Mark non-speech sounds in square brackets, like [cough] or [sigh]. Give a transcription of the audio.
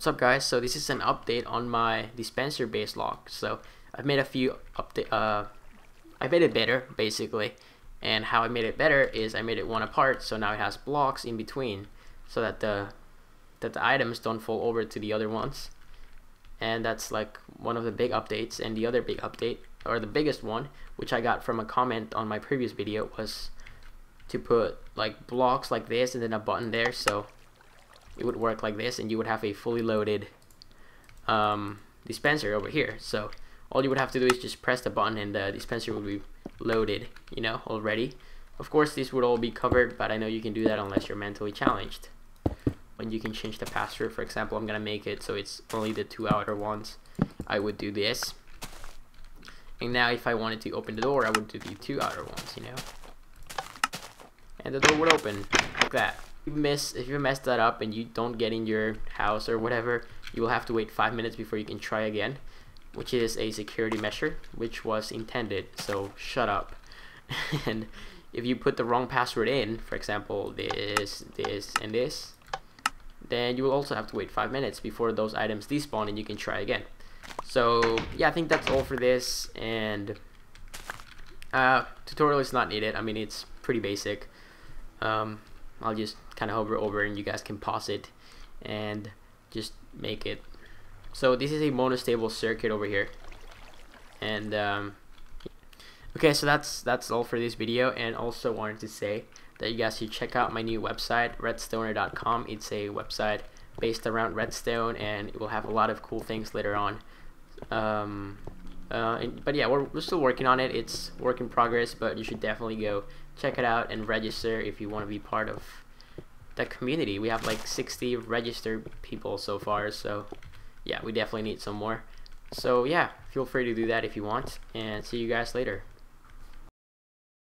What's up guys? So this is an update on my dispenser base lock. So I've made a few update uh I made it better basically. And how I made it better is I made it one apart so now it has blocks in between so that the that the items don't fall over to the other ones. And that's like one of the big updates and the other big update or the biggest one which I got from a comment on my previous video was to put like blocks like this and then a button there so it would work like this and you would have a fully loaded um, dispenser over here. So all you would have to do is just press the button and the dispenser would be loaded you know already. Of course this would all be covered but I know you can do that unless you're mentally challenged. When you can change the password for example I'm gonna make it so it's only the two outer ones I would do this. And now if I wanted to open the door I would do the two outer ones you know. And the door would open like that you miss if you mess that up and you don't get in your house or whatever you will have to wait five minutes before you can try again which is a security measure which was intended. So shut up. [laughs] And if you put the wrong password in for example this this and this then you will also have to wait five minutes before those items despawn and you can try again. So yeah I think that's all for this. And uh, tutorial is not needed. I mean it's pretty basic. Um, I'll just kind of hover over and you guys can pause it and just make it. So this is a monostable circuit over here. And um, okay so that's that's all for this video. And also wanted to say that you guys should check out my new website redstoner.com it's a website based around redstone and it will have a lot of cool things later on. Um, uh, and, but yeah we're, we're still working on it it's work in progress but you should definitely go check it out and register if you want to be part of the community. We have like 60 registered people so far, so yeah, we definitely need some more. So yeah, feel free to do that if you want, and see you guys later.